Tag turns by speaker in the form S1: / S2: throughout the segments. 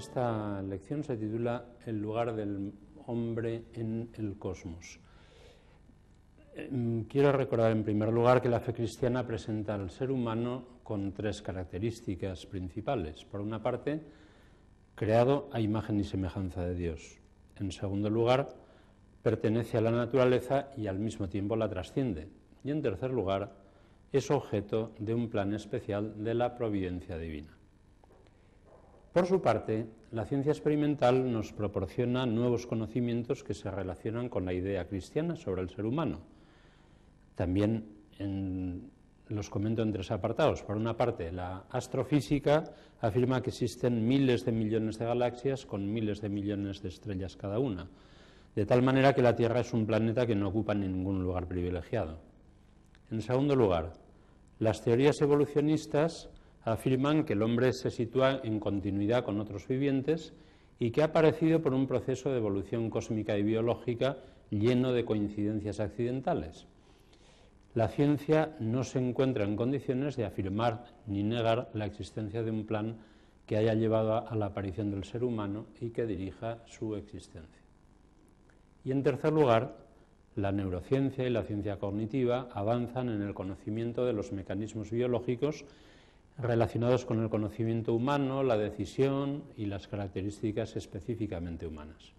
S1: Esta lección se titula El lugar del hombre en el cosmos. Em, quiero recordar en primer lugar que la fe cristiana presenta al ser humano con tres características principales. Por una parte, creado a imagen y semejanza de Dios. En segundo lugar, pertenece a la naturaleza y al mismo tiempo la trasciende. Y en tercer lugar, es objeto de un plan especial de la providencia divina. Por su parte, la ciencia experimental nos proporciona nuevos conocimientos que se relacionan con la idea cristiana sobre el ser humano. También los comento en tres apartados. Por una parte, la astrofísica afirma que existen miles de millones de galaxias con miles de millones de estrellas cada una, de tal manera que la Tierra es un planeta que no ocupa ningún lugar privilegiado. En segundo lugar, las teorías evolucionistas afirman que el hombre se sitúa en continuidad con otros vivientes y que ha aparecido por un proceso de evolución cósmica y biológica lleno de coincidencias accidentales. La ciencia no se encuentra en condiciones de afirmar ni negar la existencia de un plan que haya llevado a la aparición del ser humano y que dirija su existencia. Y en tercer lugar, la neurociencia y la ciencia cognitiva avanzan en el conocimiento de los mecanismos biológicos relacionados con el conocimiento humano, la decisión y las características específicamente humanas.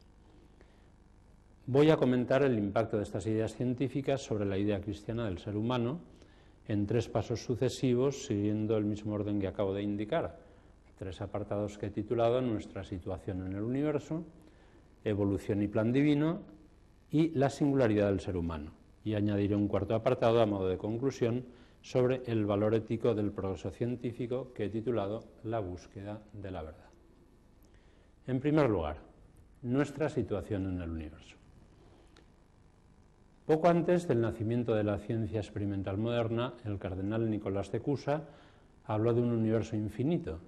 S1: Voy a comentar el impacto de estas ideas científicas sobre la idea cristiana del ser humano en tres pasos sucesivos, siguiendo el mismo orden que acabo de indicar. Tres apartados que he titulado Nuestra situación en el universo, Evolución y plan divino y la singularidad del ser humano. Y añadiré un cuarto apartado a modo de conclusión sobre el valor ético del progreso científico que he titulado La búsqueda de la verdad. En primer lugar, nuestra situación en el universo. Poco antes del nacimiento de la ciencia experimental moderna, el cardenal Nicolás de Cusa habló de un universo infinito.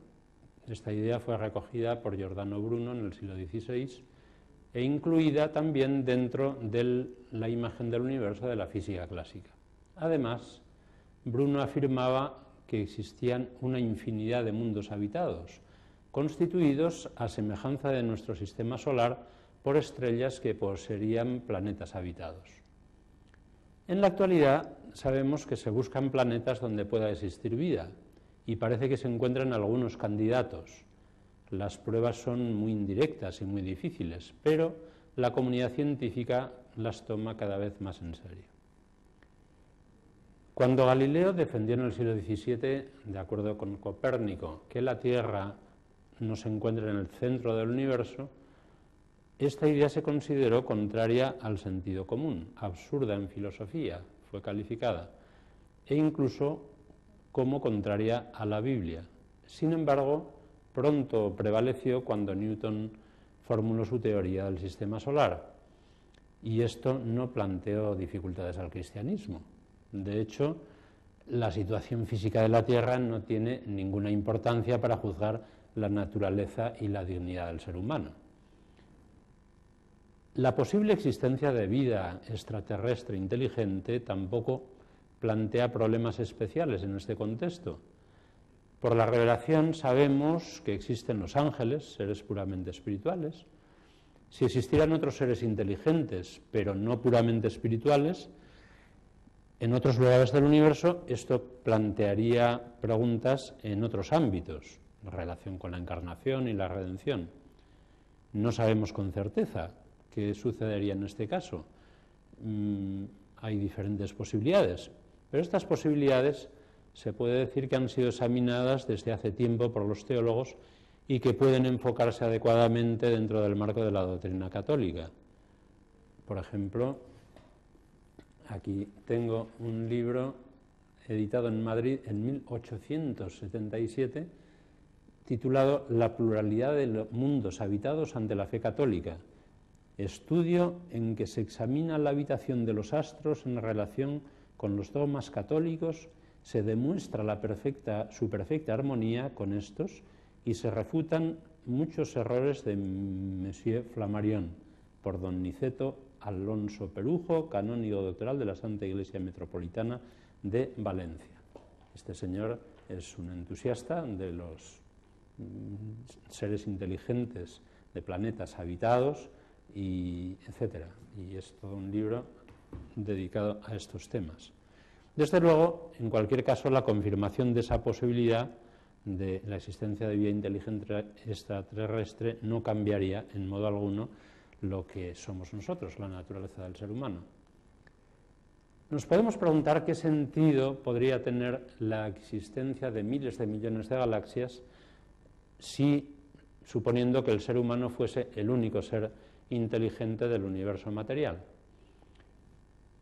S1: Esta idea fue recogida por Giordano Bruno en el siglo XVI e incluida también dentro de la imagen del universo de la física clásica. Además, Bruno afirmaba que existían una infinidad de mundos habitados, constituidos a semejanza de nuestro sistema solar por estrellas que poseerían planetas habitados. En la actualidad sabemos que se buscan planetas donde pueda existir vida y parece que se encuentran algunos candidatos. Las pruebas son muy indirectas y muy difíciles, pero la comunidad científica las toma cada vez más en serio. Cuando Galileo defendió en el siglo XVII, de acuerdo con Copérnico, que la Tierra no se encuentra en el centro del universo, esta idea se consideró contraria al sentido común, absurda en filosofía, fue calificada, e incluso como contraria a la Biblia. Sin embargo, pronto prevaleció cuando Newton formuló su teoría del sistema solar, y esto no planteó dificultades al cristianismo. De hecho, la situación física de la Tierra no tiene ninguna importancia para juzgar la naturaleza y la dignidad del ser humano. La posible existencia de vida extraterrestre inteligente tampoco plantea problemas especiales en este contexto. Por la revelación sabemos que existen los ángeles, seres puramente espirituales. Si existieran otros seres inteligentes, pero no puramente espirituales, en otros lugares del universo esto plantearía preguntas en otros ámbitos, en relación con la encarnación y la redención. No sabemos con certeza qué sucedería en este caso. Mm, hay diferentes posibilidades, pero estas posibilidades se puede decir que han sido examinadas desde hace tiempo por los teólogos y que pueden enfocarse adecuadamente dentro del marco de la doctrina católica. Por ejemplo, Aquí tengo un libro editado en Madrid en 1877 titulado La pluralidad de los mundos habitados ante la fe católica, estudio en que se examina la habitación de los astros en relación con los dogmas católicos, se demuestra la perfecta, su perfecta armonía con estos y se refutan muchos errores de Monsieur Flammarion por don Niceto Alonso Perujo, canónigo doctoral de la Santa Iglesia Metropolitana de Valencia. Este señor es un entusiasta de los mm, seres inteligentes de planetas habitados, y etcétera. Y es todo un libro dedicado a estos temas. Desde luego, en cualquier caso, la confirmación de esa posibilidad de la existencia de vida inteligente extraterrestre no cambiaría en modo alguno lo que somos nosotros, la naturaleza del ser humano. Nos podemos preguntar qué sentido podría tener la existencia de miles de millones de galaxias si, suponiendo que el ser humano fuese el único ser inteligente del universo material.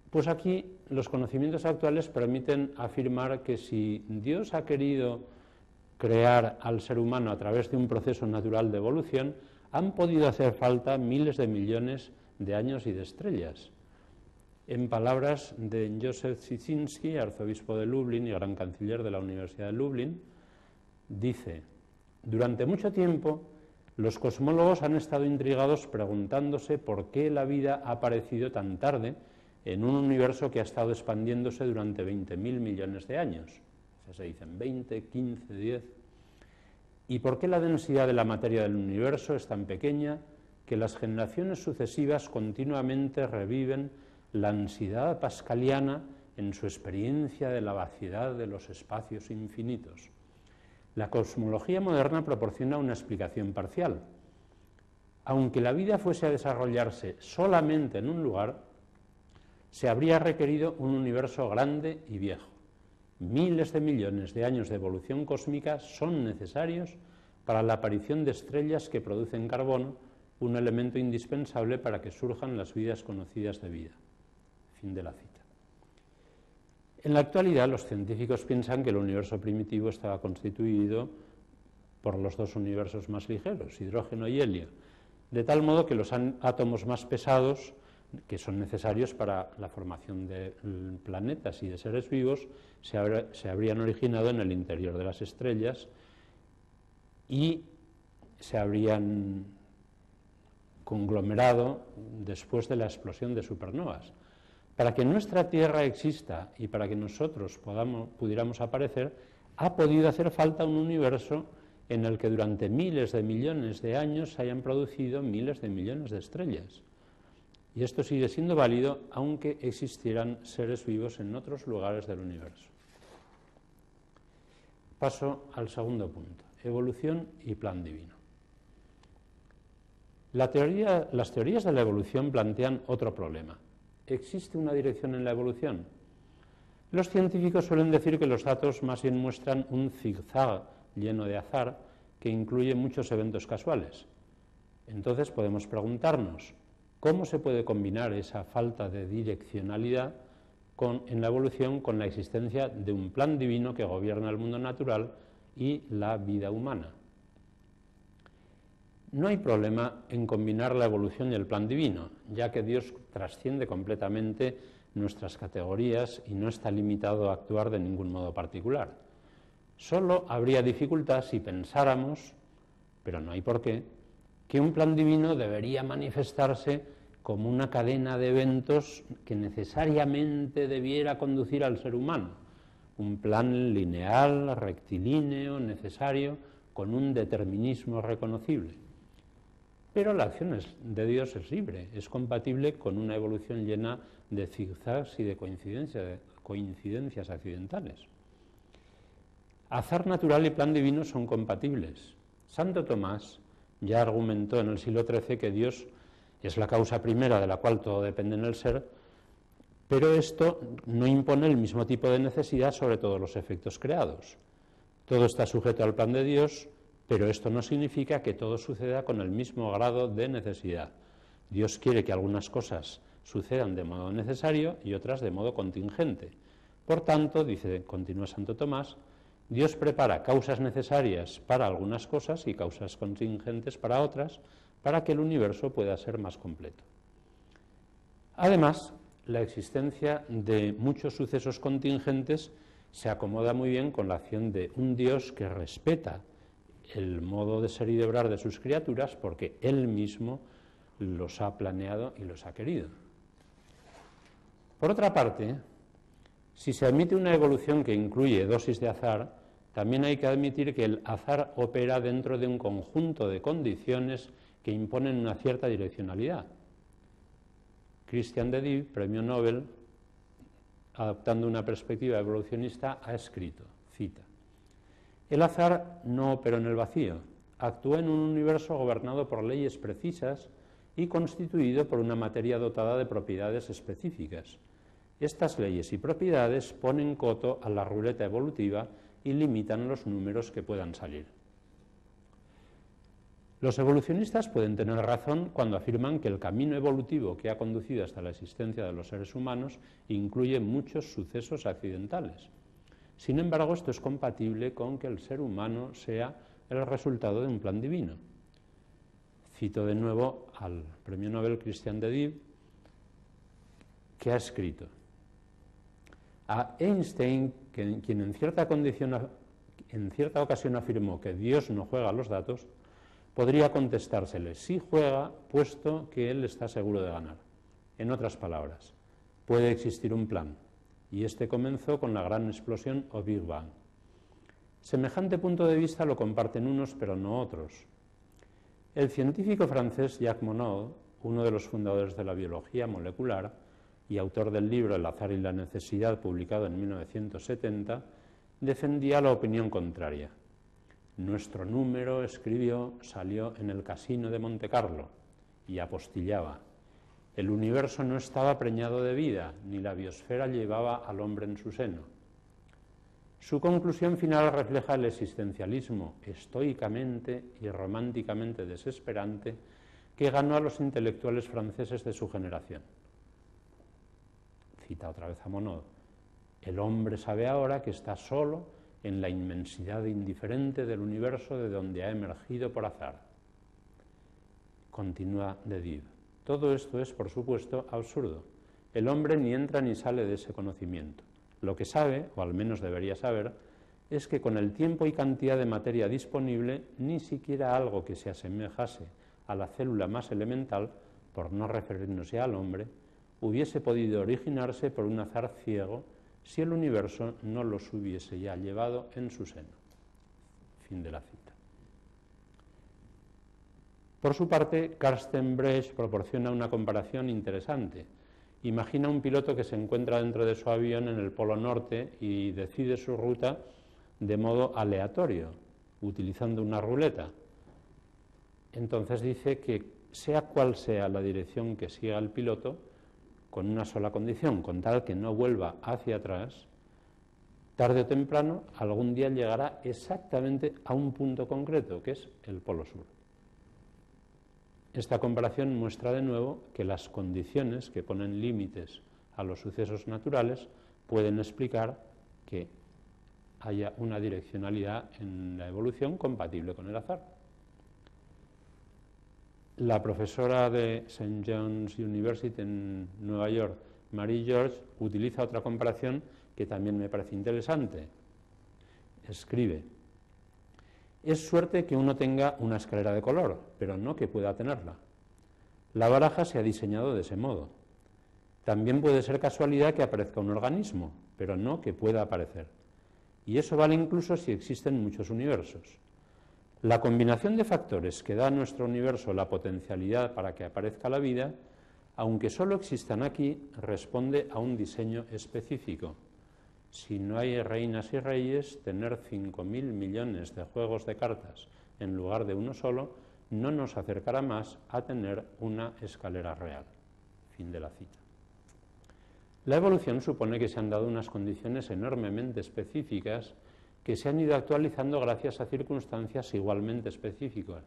S1: Pues aquí los conocimientos actuales permiten afirmar que si Dios ha querido crear al ser humano a través de un proceso natural de evolución, han podido hacer falta miles de millones de años y de estrellas. En palabras de Joseph Sitzinski, arzobispo de Lublin y gran canciller de la Universidad de Lublin, dice, durante mucho tiempo los cosmólogos han estado intrigados preguntándose por qué la vida ha aparecido tan tarde en un universo que ha estado expandiéndose durante 20.000 millones de años. O se dicen 20, 15, 10. ¿Y por qué la densidad de la materia del universo es tan pequeña que las generaciones sucesivas continuamente reviven la ansiedad pascaliana en su experiencia de la vaciedad de los espacios infinitos? La cosmología moderna proporciona una explicación parcial. Aunque la vida fuese a desarrollarse solamente en un lugar, se habría requerido un universo grande y viejo. Miles de millones de años de evolución cósmica son necesarios para la aparición de estrellas que producen carbono, un elemento indispensable para que surjan las vidas conocidas de vida. Fin de la cita. En la actualidad, los científicos piensan que el universo primitivo estaba constituido por los dos universos más ligeros, hidrógeno y helio, de tal modo que los átomos más pesados, que son necesarios para la formación de planetas y de seres vivos, se, habrían originado en el interior de las estrellas y se habrían conglomerado después de la explosión de supernovas. Para que nuestra Tierra exista y para que nosotros pudiéramos aparecer, ha podido hacer falta un universo en el que durante miles de millones de años se hayan producido miles de millones de estrellas. Y esto sigue siendo válido aunque existieran seres vivos en otros lugares del universo. Paso al segundo punto, evolución y plan divino. las teorías de la evolución plantean otro problema, ¿Existe una dirección en la evolución? Los científicos suelen decir que los datos más bien muestran un zigzag lleno de azar que incluye muchos eventos casuales. Entonces podemos preguntarnos, ¿cómo se puede combinar esa falta de direccionalidad en la evolución con la existencia de un plan divino que gobierna el mundo natural y la vida humana? No hay problema en combinar la evolución y el plan divino, ya que Dios trasciende completamente nuestras categorías y no está limitado a actuar de ningún modo particular. Solo habría dificultad si pensáramos, pero no hay por qué, que un plan divino debería manifestarse como una cadena de eventos que necesariamente debiera conducir al ser humano, un plan lineal, rectilíneo, necesario, con un determinismo reconocible. Pero la acción de Dios es libre, es compatible con una evolución llena de zigzags y de coincidencias accidentales. Azar natural y plan divino son compatibles. Santo Tomás ya argumentó en el siglo XIII que Dios es la causa primera de la cual todo depende en el ser, pero esto no impone el mismo tipo de necesidad sobre todos los efectos creados. Todo está sujeto al plan de Dios pero esto no significa que todo suceda con el mismo grado de necesidad. Dios quiere que algunas cosas sucedan de modo necesario y otras de modo contingente. Por tanto, dice, continúa Santo Tomás, Dios prepara causas necesarias para algunas cosas y causas contingentes para otras, para que el universo pueda ser más completo. Además, la existencia de muchos sucesos contingentes se acomoda muy bien con la acción de un Dios que respeta el modo de ser y de obrar de sus criaturas porque Él mismo los ha planeado y los ha querido. Por otra parte, si se admite una evolución que incluye dosis de azar, también hay que admitir que el azar opera dentro de un conjunto de condiciones que imponen una cierta direccionalidad. Christian de Div, premio Nobel, adoptando una perspectiva evolucionista, ha escrito, cita, El azar no operó en el vacío, actuó en un universo gobernado por leyes precisas y constituido por una materia dotada de propiedades específicas. Estas leyes y propiedades ponen coto a la ruleta evolutiva y limitan los números que puedan salir. Los evolucionistas pueden tener razón cuando afirman que el camino evolutivo que ha conducido hasta la existencia de los seres humanos incluye muchos sucesos accidentales. Sin embargo, esto es compatible con que el ser humano sea el resultado de un plan divino. Cito de nuevo al premio Nobel Christian de Div, que ha escrito a Einstein, quien en cierta, en cierta ocasión afirmó que Dios no juega a los datos, podría contestársele, sí juega, puesto que él está seguro de ganar. En otras palabras, puede existir un plan, y este comenzó con la gran explosión o Big Bang. Semejante punto de vista lo comparten unos, pero no otros. El científico francés Jacques Monod, uno de los fundadores de la biología molecular y autor del libro El azar y la necesidad, publicado en 1970, defendía la opinión contraria. Nuestro número, escribió, salió en el casino de Monte Carlo y apostillaba. El universo no estaba preñado de vida, ni la biosfera llevaba al hombre en su seno. Su conclusión final refleja el existencialismo estoicamente y románticamente desesperante que ganó a los intelectuales franceses de su generación. Cita otra vez a Monod. El hombre sabe ahora que está solo en la inmensidad indiferente del universo de donde ha emergido por azar. Continúa de Todo esto es, por supuesto, absurdo. El hombre ni entra ni sale de ese conocimiento. Lo que sabe, o al menos debería saber, es que con el tiempo y cantidad de materia disponible, ni siquiera algo que se asemejase a la célula más elemental, por no referirnos ya al hombre, hubiese podido originarse por un azar ciego si el universo no los hubiese ya llevado en su seno. Fin de la cita. Por su parte, Karsten Brecht proporciona una comparación interesante. Imagina un piloto que se encuentra dentro de su avión en el Polo Norte y decide su ruta de modo aleatorio, utilizando una ruleta. Entonces dice que sea cual sea la dirección que siga el piloto, con una sola condición, con tal que no vuelva hacia atrás, tarde o temprano algún día llegará exactamente a un punto concreto, que es el Polo Sur. Esta comparación muestra de nuevo que las condiciones que ponen límites a los sucesos naturales pueden explicar que haya una direccionalidad en la evolución compatible con el azar. La profesora de St. John's University en Nueva York, Marie George, utiliza otra comparación que también me parece interesante. Escribe, es suerte que uno tenga una escalera de color, pero no que pueda tenerla. La baraja se ha diseñado de ese modo. También puede ser casualidad que aparezca un organismo, pero no que pueda aparecer. Y eso vale incluso si existen muchos universos. La combinación de factores que da a nuestro universo la potencialidad para que aparezca la vida, aunque solo existan aquí, responde a un diseño específico. Si no hay reinas y reyes, tener 5.000 millones de juegos de cartas en lugar de uno solo no nos acercará más a tener una escalera real. Fin de la cita. La evolución supone que se han dado unas condiciones enormemente específicas que se han ido actualizando gracias a circunstancias igualmente específicas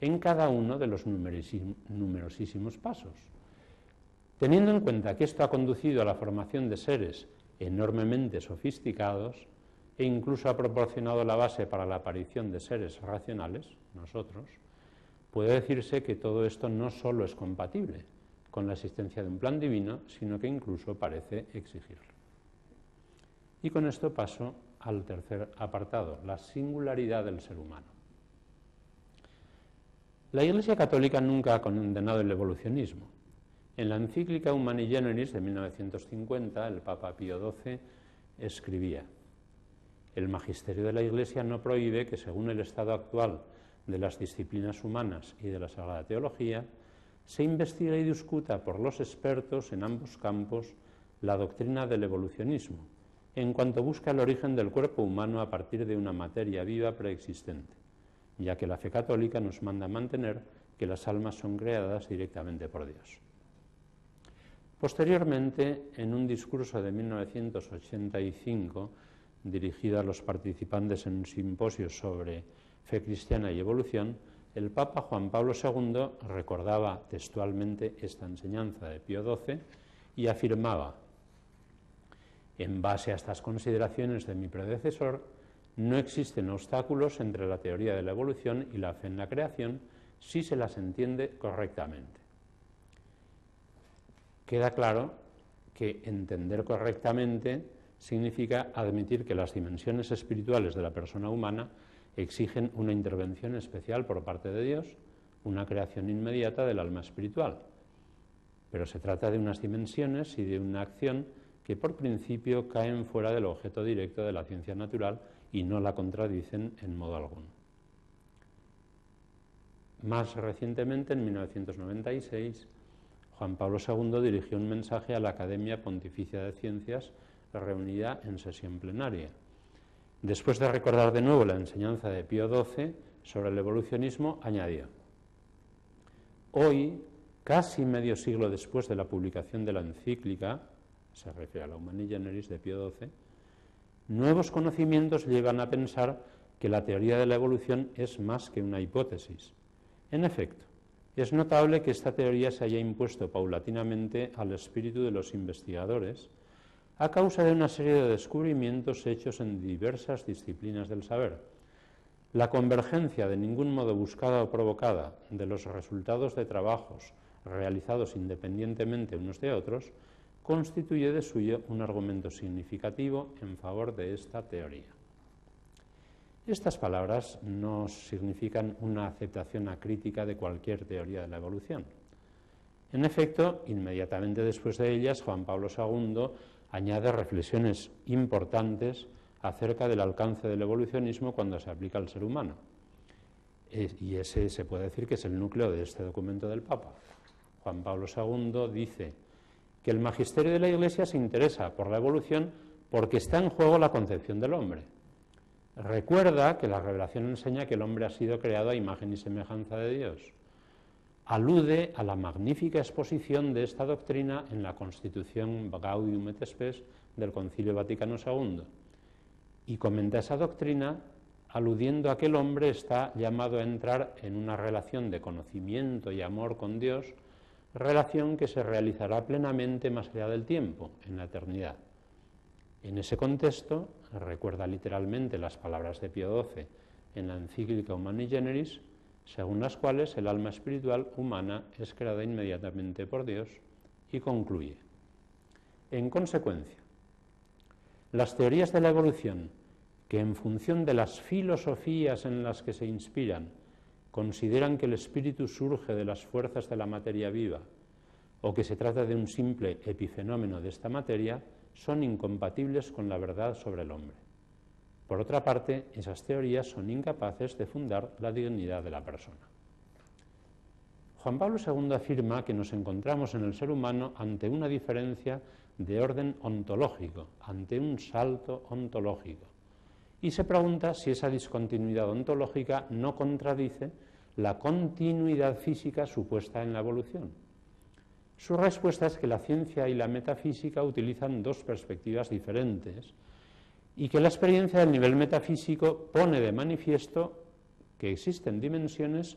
S1: en cada uno de los numerosísimos pasos. Teniendo en cuenta que esto ha conducido a la formación de seres enormemente sofisticados e incluso ha proporcionado la base para la aparición de seres racionales, nosotros, puede decirse que todo esto no solo es compatible con la existencia de un plan divino, sino que incluso parece exigirlo. Y con esto paso al tercer apartado, la singularidad del ser humano. La Iglesia Católica nunca ha condenado el evolucionismo. En la encíclica Humani Generis de 1950, el Papa Pío XII escribía: el magisterio de la Iglesia no prohíbe que, según el estado actual de las disciplinas humanas y de la Sagrada Teología, se investigue y discuta por los expertos en ambos campos la doctrina del evolucionismo, en cuanto busca el origen del cuerpo humano a partir de una materia viva preexistente, ya que la fe católica nos manda mantener que las almas son creadas directamente por Dios. Posteriormente, en un discurso de 1985, dirigido a los participantes en un simposio sobre fe cristiana y evolución, el Papa Juan Pablo II recordaba textualmente esta enseñanza de Pío XII y afirmaba, en base a estas consideraciones de mi predecesor, no existen obstáculos entre la teoría de la evolución y la fe en la creación si se las entiende correctamente queda claro que entender correctamente significa admitir que las dimensiones espirituales de la persona humana exigen una intervención especial por parte de Dios, una creación inmediata del alma espiritual. Pero se trata de unas dimensiones y de una acción que por principio caen fuera del objeto directo de la ciencia natural y no la contradicen en modo alguno. Más recientemente, en 1996, Juan Pablo II dirigió un mensaje a la Academia Pontificia de Ciencias reunida en sesión plenaria. Después de recordar de nuevo la enseñanza de Pío XII sobre el evolucionismo, añadió, Hoy, casi medio siglo después de la publicación de la encíclica, se refiere a la Humani Generis de Pío XII, nuevos conocimientos llevan a pensar que la teoría de la evolución es más que una hipótesis. En efecto, es notable que esta teoría se haya impuesto paulatinamente al espíritu de los investigadores a causa de una serie de descubrimientos hechos en diversas disciplinas del saber. La convergencia, de ningún modo buscada o provocada, de los resultados de trabajos realizados independientemente unos de otros, constituye de suyo un argumento significativo en favor de esta teoría. Estas palabras no significan una aceptación acrítica de cualquier teoría de la evolución. En efecto, inmediatamente después de ellas, Juan Pablo II añade reflexiones importantes acerca del alcance del evolucionismo cuando se aplica al ser humano. Y ese se puede decir que es el núcleo de este documento del Papa. Juan Pablo II dice que el magisterio de la Iglesia se interesa por la evolución porque está en juego la concepción del hombre. Recuerda que la revelación enseña que el hombre ha sido creado a imagen y semejanza de Dios. Alude a la magnífica exposición de esta doctrina en la Constitución Gaudium et Spes del Concilio Vaticano II y comenta esa doctrina aludiendo a que el hombre está llamado a entrar en una relación de conocimiento y amor con Dios, relación que se realizará plenamente más allá del tiempo, en la eternidad. En ese contexto, recuerda literalmente las palabras de Pío XII en la encíclica Humani Generis, según las cuales el alma espiritual humana es creada inmediatamente por Dios, y concluye. En consecuencia, las teorías de la evolución, que en función de las filosofías en las que se inspiran, consideran que el espíritu surge de las fuerzas de la materia viva, o que se trata de un simple epifenómeno de esta materia, son incompatibles con la verdad sobre el hombre. Por otra parte, esas teorías son incapaces de fundar la dignidad de la persona. Juan Pablo II afirma que nos encontramos en el ser humano ante una diferencia de orden ontológico, ante un salto ontológico, y se pregunta si esa discontinuidad ontológica no contradice la continuidad física supuesta en la evolución. Su respuesta es que la ciencia y la metafísica utilizan dos perspectivas diferentes y que la experiencia del nivel metafísico pone de manifiesto que existen dimensiones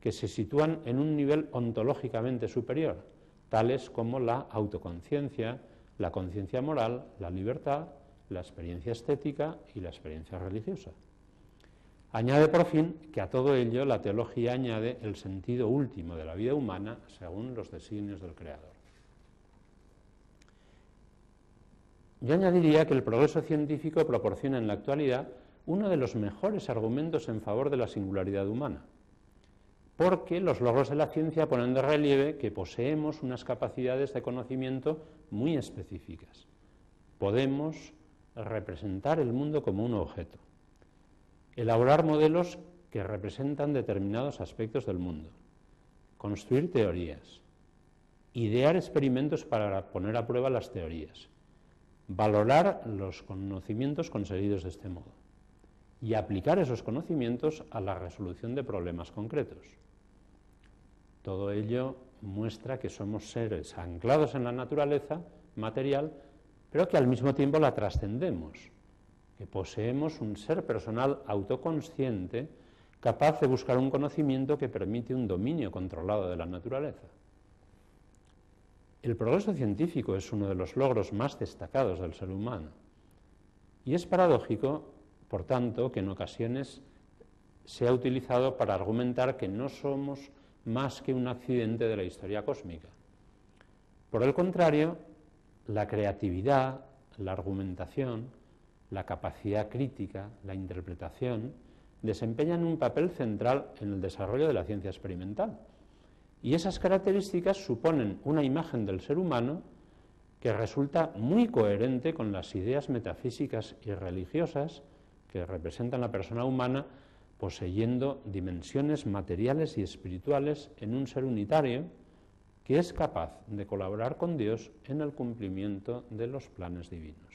S1: que se sitúan en un nivel ontológicamente superior, tales como la autoconciencia, la conciencia moral, la libertad, la experiencia estética y la experiencia religiosa. Añade por fin que a todo ello la teología añade el sentido último de la vida humana según los designios del Creador. Yo añadiría que el progreso científico proporciona en la actualidad uno de los mejores argumentos en favor de la singularidad humana, porque los logros de la ciencia ponen de relieve que poseemos unas capacidades de conocimiento muy específicas. Podemos representar el mundo como un objeto, elaborar modelos que representan determinados aspectos del mundo, construir teorías, idear experimentos para poner a prueba las teorías, valorar los conocimientos conseguidos de este modo. Y aplicar esos conocimientos a la resolución de problemas concretos. Todo ello muestra que somos seres anclados en la naturaleza material, pero que al mismo tiempo la trascendemos, que poseemos un ser personal autoconsciente capaz de buscar un conocimiento que permite un dominio controlado de la naturaleza. El progreso científico es uno de los logros más destacados del ser humano y es paradójico, por tanto, que en ocasiones se ha utilizado para argumentar que no somos más que un accidente de la historia cósmica. Por el contrario, la creatividad, la argumentación, la capacidad crítica, la interpretación, desempeñan un papel central en el desarrollo de la ciencia experimental. Y esas características suponen una imagen del ser humano que resulta muy coherente con las ideas metafísicas y religiosas que representan la persona humana poseyendo dimensiones materiales y espirituales en un ser unitario que es capaz de colaborar con Dios en el cumplimiento de los planes divinos.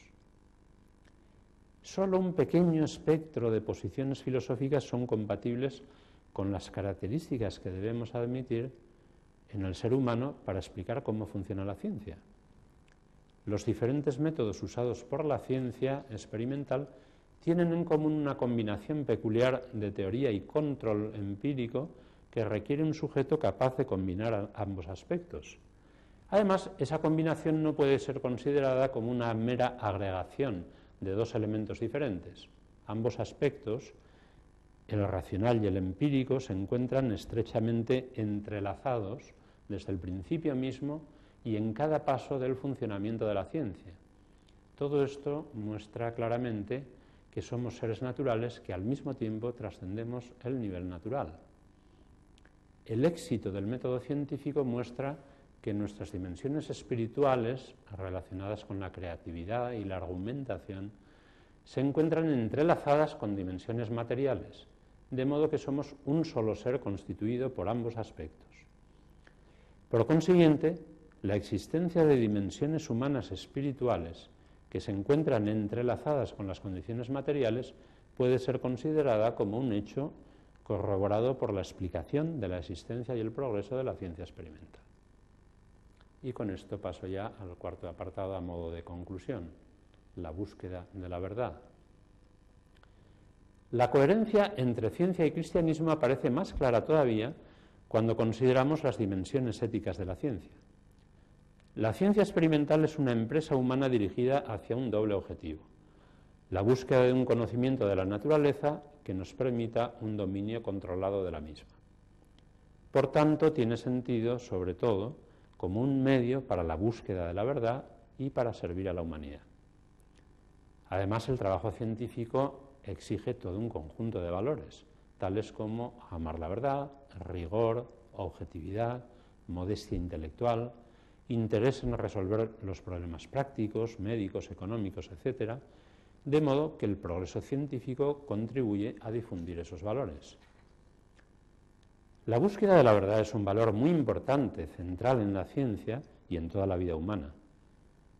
S1: Solo un pequeño espectro de posiciones filosóficas son compatibles con las características que debemos admitir en el ser humano para explicar cómo funciona la ciencia. Los diferentes métodos usados por la ciencia experimental tienen en común una combinación peculiar de teoría y control empírico que requiere un sujeto capaz de combinar ambos aspectos. Además, esa combinación no puede ser considerada como una mera agregación de dos elementos diferentes. Ambos aspectos, el racional y el empírico, se encuentran estrechamente entrelazados desde el principio mismo y en cada paso del funcionamiento de la ciencia. Todo esto muestra claramente que somos seres naturales que al mismo tiempo trascendemos el nivel natural. El éxito del método científico muestra que nuestras dimensiones espirituales, relacionadas con la creatividad y la argumentación, se encuentran entrelazadas con dimensiones materiales, de modo que somos un solo ser constituido por ambos aspectos. Por consiguiente, la existencia de dimensiones humanas espirituales que se encuentran entrelazadas con las condiciones materiales puede ser considerada como un hecho corroborado por la explicación de la existencia y el progreso de la ciencia experimental. Y con esto paso ya al cuarto apartado a modo de conclusión, la búsqueda de la verdad. La coherencia entre ciencia y cristianismo aparece más clara todavía cuando consideramos las dimensiones éticas de la ciencia. La ciencia experimental es una empresa humana dirigida hacia un doble objetivo, la búsqueda de un conocimiento de la naturaleza que nos permita un dominio controlado de la misma. Por tanto, tiene sentido, sobre todo, como un medio para la búsqueda de la verdad y para servir a la humanidad. Además, el trabajo científico exige todo un conjunto de valores, tales como amar la verdad, rigor, objetividad, modestia intelectual, interés en resolver los problemas prácticos, médicos, económicos, etc., de modo que el progreso científico contribuye a difundir esos valores. La búsqueda de la verdad es un valor muy importante, central en la ciencia y en toda la vida humana.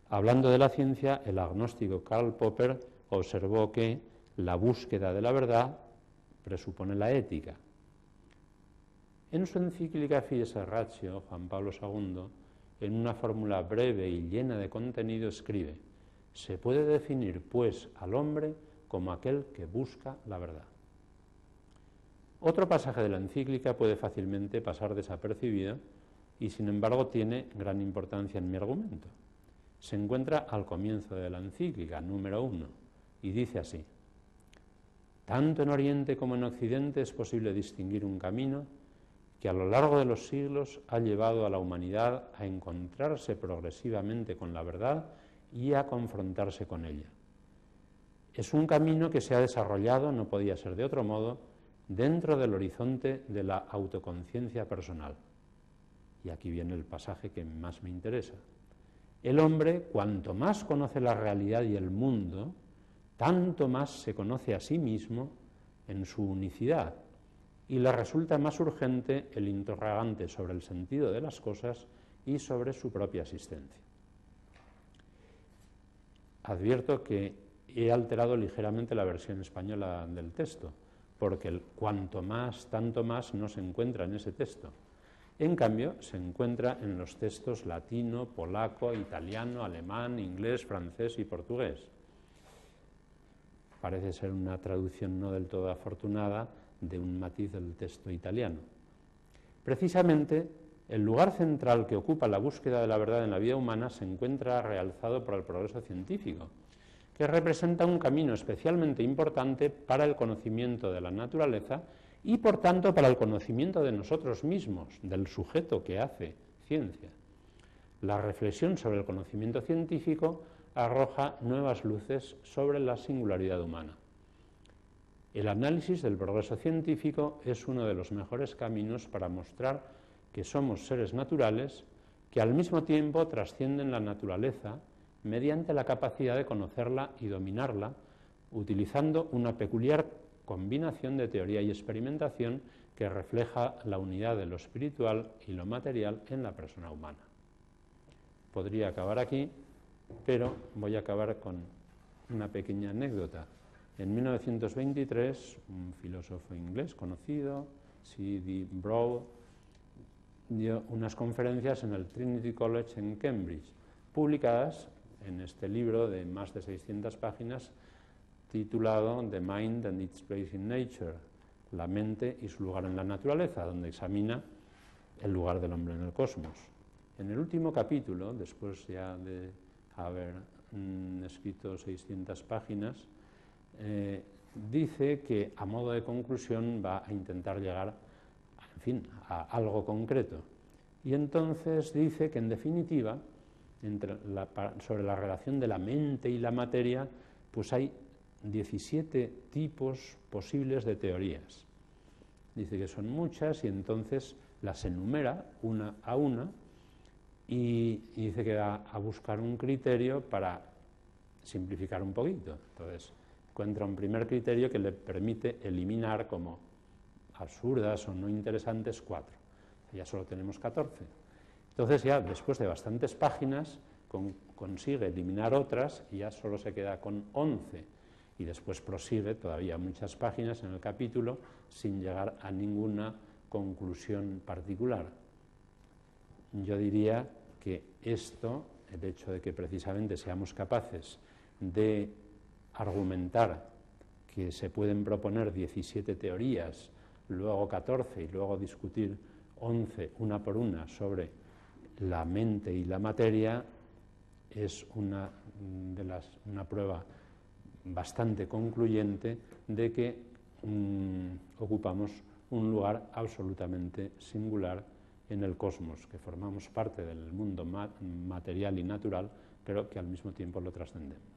S1: Hablando de la ciencia, el agnóstico Karl Popper observó que la búsqueda de la verdad presupone la ética. En su encíclica Fides Ratio, Juan Pablo II, en una fórmula breve y llena de contenido, escribe, se puede definir, pues, al hombre como aquel que busca la verdad. Otro pasaje de la encíclica puede fácilmente pasar desapercibido y, sin embargo, tiene gran importancia en mi argumento. Se encuentra al comienzo de la encíclica, número uno, y dice así, tanto en Oriente como en Occidente es posible distinguir un camino que a lo largo de los siglos ha llevado a la humanidad a encontrarse progresivamente con la verdad y a confrontarse con ella. Es un camino que se ha desarrollado, no podía ser de otro modo, dentro del horizonte de la autoconciencia personal. Y aquí viene el pasaje que más me interesa. El hombre, cuanto más conoce la realidad y el mundo, tanto más se conoce a sí mismo en su unicidad y le resulta más urgente el interrogante sobre el sentido de las cosas y sobre su propia existencia. Advierto que he alterado ligeramente la versión española del texto, porque el cuanto más, tanto más no se encuentra en ese texto. En cambio, se encuentra en los textos latino, polaco, italiano, alemán, inglés, francés y portugués. Parece ser una traducción no del todo afortunada de un matiz del texto italiano. Precisamente, el lugar central que ocupa la búsqueda de la verdad en la vida humana se encuentra realzado por el progreso científico, que representa un camino especialmente importante para el conocimiento de la naturaleza y por tanto para el conocimiento de nosotros mismos, del sujeto que hace ciencia. La reflexión sobre el conocimiento científico arroja nuevas luces sobre la singularidad humana. El análisis del progreso científico es uno de los mejores caminos para mostrar que somos seres naturales que al mismo tiempo trascienden la naturaleza mediante la capacidad de conocerla y dominarla, utilizando una peculiar combinación de teoría y experimentación que refleja la unidad de lo espiritual y lo material en la persona humana. Podría acabar aquí, pero voy a acabar con una pequeña anécdota. En 1923, un filósofo inglés conocido, C.D. Broad, dio unas conferencias en el Trinity College en Cambridge, publicadas en este libro de más de 600 páginas titulado The Mind and Its Place in Nature, la mente y su lugar en la naturaleza, donde examina el lugar del hombre en el cosmos. En el último capítulo, después ya de haber mm, escrito 600 páginas, eh, dice que a modo de conclusión va a intentar llegar, en fin, a algo concreto. Y entonces dice que en definitiva, sobre la relación de la mente y la materia, pues hay 17 tipos posibles de teorías. Dice que son muchas y entonces las enumera una a una y, dice que va a buscar un criterio para simplificar un poquito. Entonces encuentra un primer criterio que le permite eliminar como absurdas o no interesantes cuatro. Ya solo tenemos 14. Entonces ya después de bastantes páginas consigue eliminar otras y ya solo se queda con 11 y después prosigue todavía muchas páginas en el capítulo sin llegar a ninguna conclusión particular. Yo diría que esto, el hecho de que precisamente seamos capaces de argumentar que se pueden proponer 17 teorías, luego 14 y luego discutir 11 una por una sobre la mente y la materia, es una, de las, una prueba bastante concluyente de que mm, ocupamos un lugar absolutamente singular en el cosmos, que formamos parte del mundo material y natural, pero que al mismo tiempo lo trascendemos.